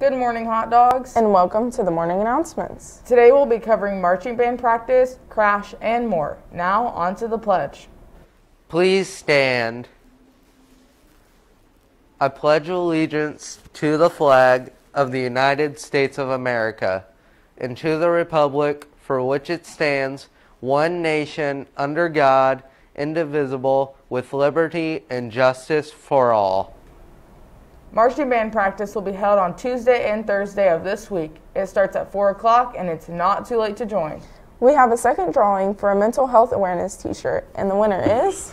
Good morning, hot dogs. And welcome to the morning announcements. Today we'll be covering marching band practice, crash, and more. Now, on to the pledge. Please stand. I pledge allegiance to the flag of the United States of America and to the republic for which it stands, one nation, under God, indivisible, with liberty and justice for all. Marching band practice will be held on Tuesday and Thursday of this week. It starts at 4 o'clock and it's not too late to join. We have a second drawing for a mental health awareness t shirt, and the winner is.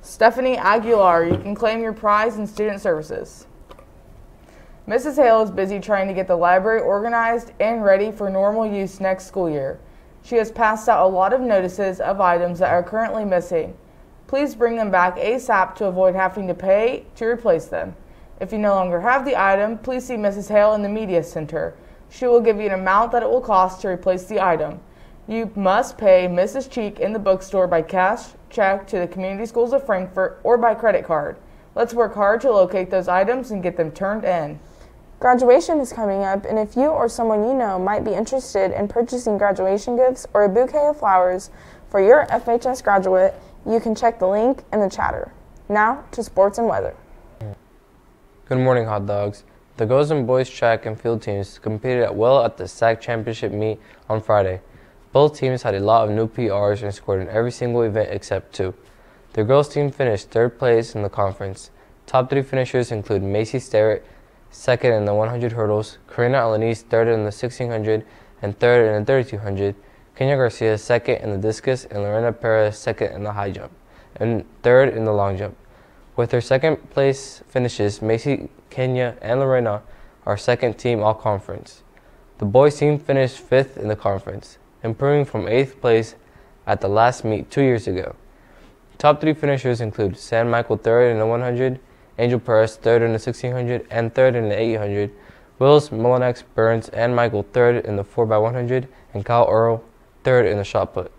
Stephanie Aguilar, you can claim your prize in student services. Mrs. Hale is busy trying to get the library organized and ready for normal use next school year. She has passed out a lot of notices of items that are currently missing. Please bring them back ASAP to avoid having to pay to replace them. If you no longer have the item, please see Mrs. Hale in the Media Center. She will give you an amount that it will cost to replace the item. You must pay Mrs. Cheek in the bookstore by cash, check to the Community Schools of Frankfort, or by credit card. Let's work hard to locate those items and get them turned in. Graduation is coming up, and if you or someone you know might be interested in purchasing graduation gifts or a bouquet of flowers for your FHS graduate, you can check the link in the chatter. Now to sports and weather. Good morning, hot dogs. The girls and boys track and field teams competed well at the SAC championship meet on Friday. Both teams had a lot of new PRs and scored in every single event except two. The girls team finished third place in the conference. Top three finishers include Macy Sterrett, second in the 100 hurdles, Karina Alanis third in the 1600 and third in the 3200, Kenya Garcia second in the discus, and Lorena Perez second in the high jump, and third in the long jump. With their second place finishes, Macy, Kenya, and Lorena are second team all conference. The boys team finished fifth in the conference, improving from eighth place at the last meet two years ago. Top three finishers include San Michael third in the 100, Angel Perez third in the 1600 and third in the 800, Wills, Molinex, Burns, and Michael third in the 4x100, and Kyle Earl third in the shot put.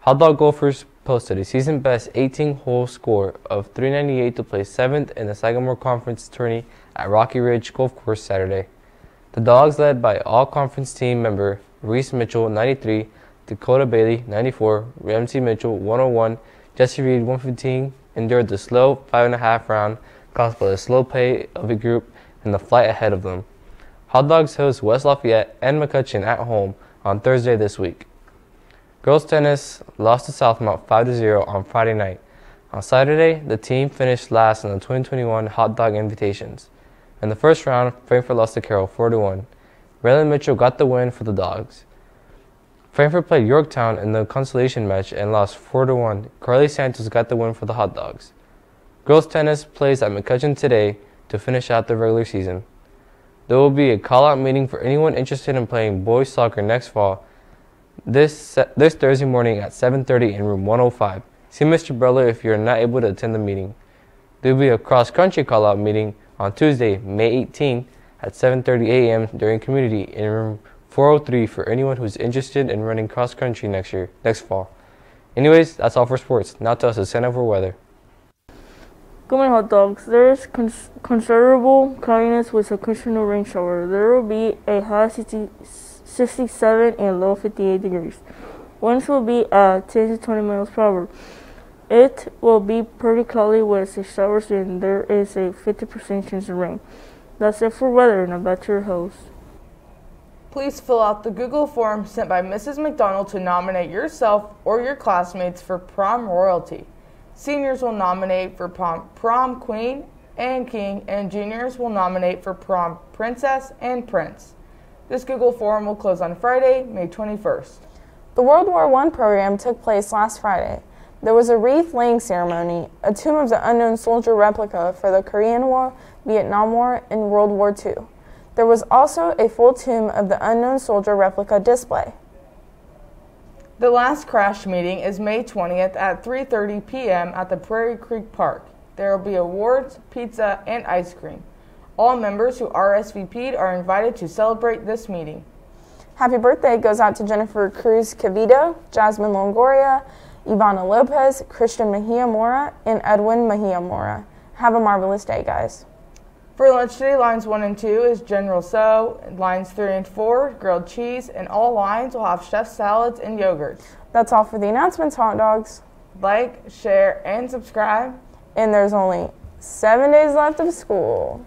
Hot Dog Golfers posted a season best 18 hole score of 398 to place 7th in the Sagamore Conference tourney at Rocky Ridge Golf Course Saturday. The Dogs, led by all conference team member Reese Mitchell 93, Dakota Bailey 94, Ramsey Mitchell 101, Jesse Reed 115, endured the slow 5.5 round caused by the slow pay of a group and the flight ahead of them. Hot Dogs host West Lafayette and McCutcheon at home on Thursday this week. Girls tennis lost to Southmont 5 0 on Friday night. On Saturday, the team finished last in the 2021 Hot Dog Invitations. In the first round, Frankfort lost to Carroll 4 1. Raylan Mitchell got the win for the Dogs. Frankfort played Yorktown in the consolation match and lost 4 1. Carly Santos got the win for the Hot Dogs. Girls tennis plays at McCutcheon today to finish out the regular season. There will be a call-out meeting for anyone interested in playing boys soccer next fall this this Thursday morning at 7:30 in room 105. See Mr. Breller if you're not able to attend the meeting. There will be a cross-country call-out meeting on Tuesday, May 18 at 7:30 a.m. during community in room 403 for anyone who's interested in running cross-country next year, next fall. Anyways, that's all for sports. Now to us to send over weather. Morning, hot dogs. There is cons- considerable cloudiness with occasional rain shower. There will be a high 60, 67 and low 58 degrees. Winds will be at 10 to 20 miles per hour. It will be pretty cloudy with a showers and there is a 50% chance of rain. That's it for weather and back to your host. Please fill out the Google form sent by Mrs. McDonald to nominate yourself or your classmates for prom royalty. Seniors will nominate for prom, prom queen and king, and juniors will nominate for prom princess and prince. This Google form will close on Friday, May 21st. The World War I program took place last Friday. There was a wreath laying ceremony, a Tomb of the Unknown Soldier replica for the Korean War, Vietnam War, and World War II. There was also a full Tomb of the Unknown Soldier replica display. The last crash meeting is May 20th at 3:30 p.m. at the Prairie Creek Park. There will be awards, pizza, and ice cream. All members who RSVP'd are invited to celebrate this meeting. Happy birthday goes out to Jennifer Cruz Cavito, Jasmine Longoria, Ivana Lopez, Christian Mejia Mora, and Edwin Mejia Mora. Have a marvelous day, guys. For lunch today, lines 1 and 2 is General Tso, lines 3 and 4, grilled cheese, and all lines will have chef salads and yogurts. That's all for the announcements, hot dogs. Like, share, and subscribe. And there's only seven days left of school.